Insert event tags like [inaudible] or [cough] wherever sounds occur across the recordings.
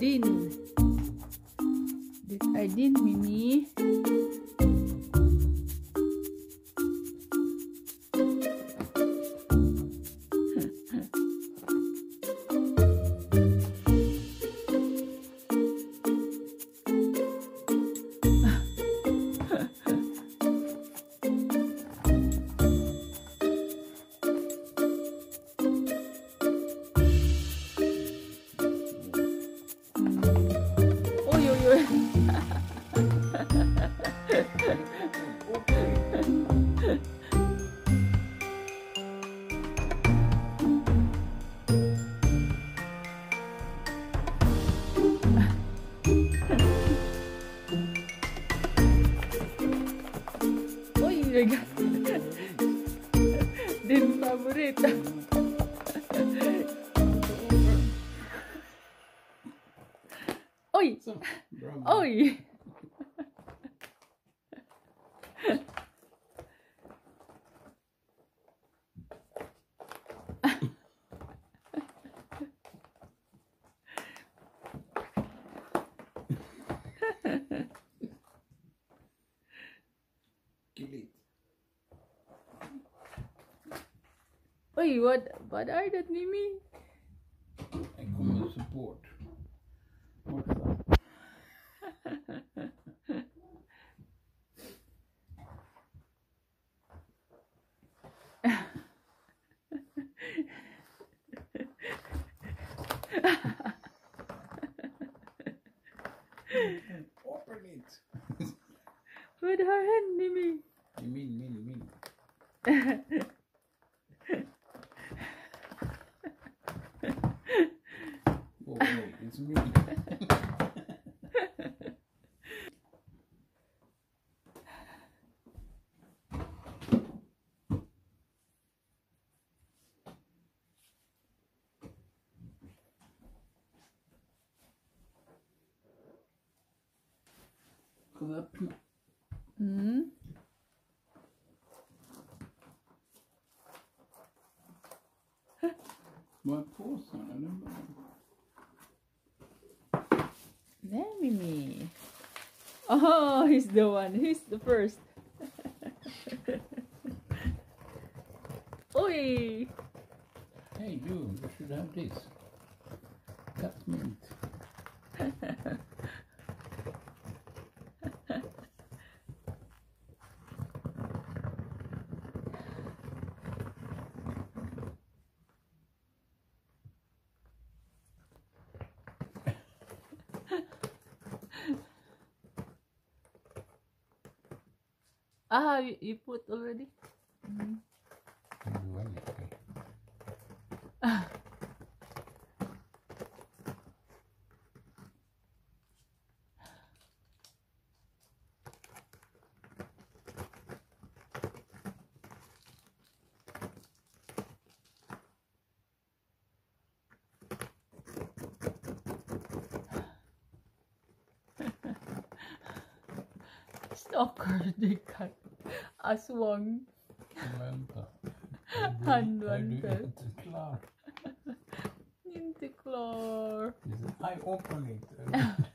Din. Dit are Din, Mimi. Din favorit. Oj, Så, oj. Oj, vad, vad är det Mimi? En kommer support. Också. Open it! Vad har hänt Mimi? Det är min, min, Oh, wait, it's me. Öppna? Mm. Vad är påsarna? Den Oh, he's the one. He's the first. [laughs] Oi! Hey, you, you should have this. Cut mint. [laughs] Ah, you, you put already? Okej. Stalker, det kan. Aswang. Vänta. [laughs] Han Är du inte klar? Inte klar. I open it. [laughs]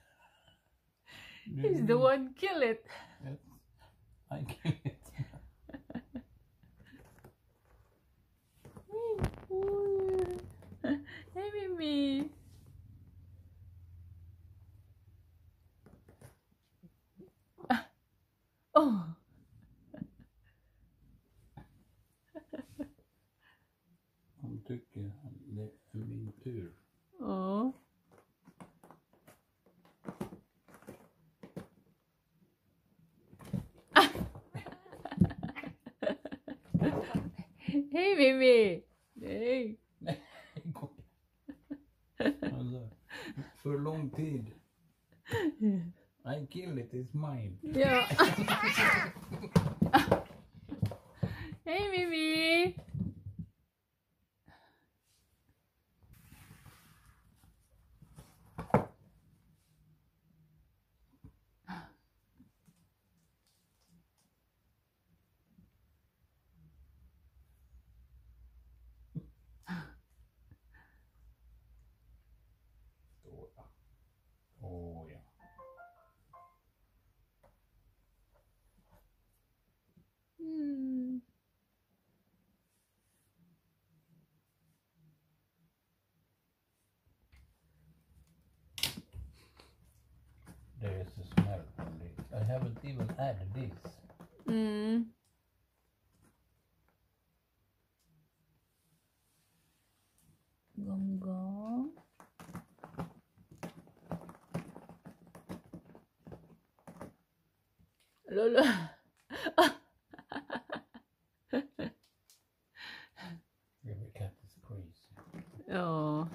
He's the one kill it. Yes. I kill it. Hey, Mimi. Ah. Oh. Han är min. Oh. Hej Mimi! Gå. Alltså, för lång tid. [laughs] I kill it, it's mine. Ja. [laughs] [laughs] Hej Mimi! Stora. the smell from this. I haven't even added this. Mm. Gong gong. Lolo. [laughs] Every cat is crazy. Oh.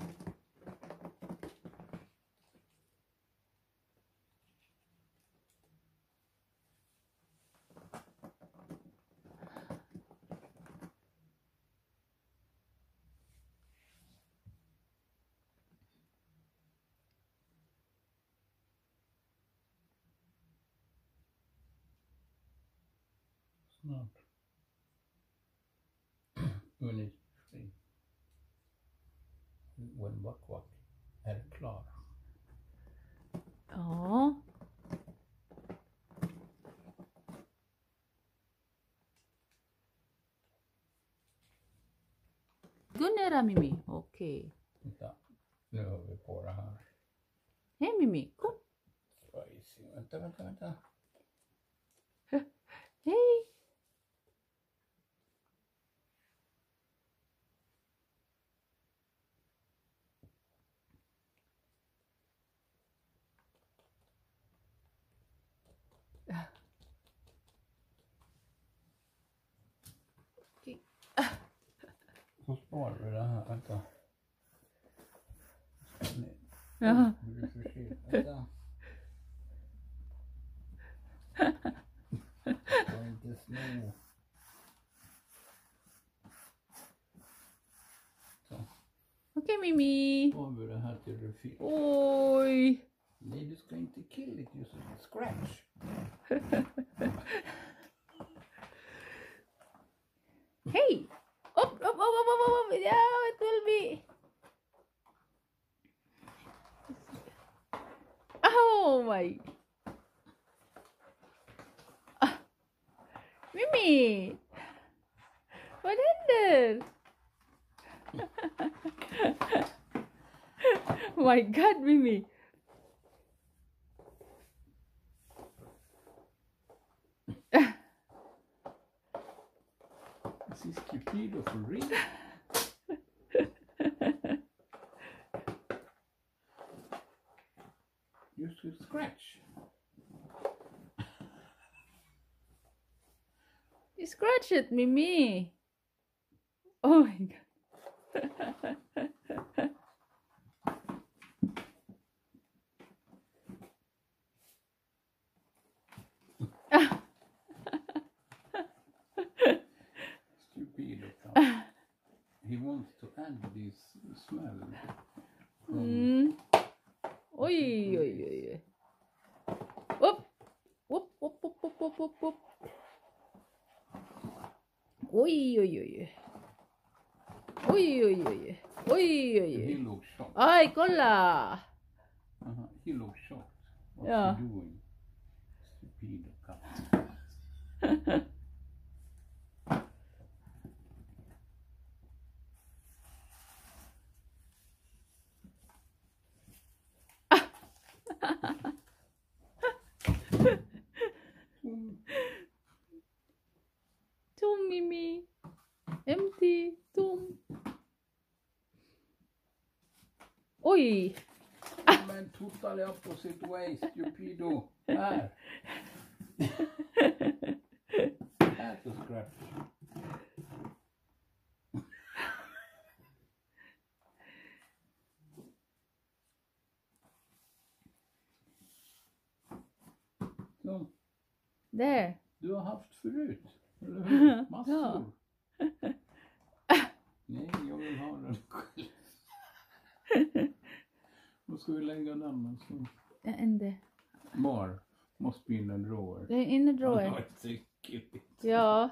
Snart. Ungefär [coughs] when Wack är klar. Ja. Gunnera Mimi. Okej. Titta, nu har vi på det här. Hej Mimi. Kom. Ska vi se. Vänta, vänta, vänta. Hej. Så sparar vi det här. Vänta. Nej, Ja. Du är för sen. Vänta. Ska inte sno. Så, Okej Mimi. har vi det här till refill. Oj. Nej, du ska inte kill it, you should scratch. [laughs] Hej. Upp, upp, upp, upp, upp, upp, upp. Ja, it will be. Oh my. Ah. [laughs] Mimi. Vad händer? [laughs] my god, Mimi. This is Cupido for real. [laughs] You scratch. You scratch it, Mimi. Oh my god. [laughs] He wants to add this smell. from- Mm. Oj, oj, oj, oj. Upp. Upp, upp, upp, upp, upp. Oj, oj, oj. Oj, oj, oj. Oj, oj, He looks shocked. Aj, kolla! Uh-huh. He looks shocked. What's Yeah. he doing? Stupido cat. Mm. Tom, Mimi. Empty. Tom. Oj! Men totally opposite way, stupido. Här. Här to scratch. Så, Där. du har haft förut, eller hur? [laughs] Massor. Ja. [laughs] Nej, jag vill ha den [laughs] själv. Var ska vi lägga den alltså? In the, More. Must be in a drawer. the in the drawer. Ja.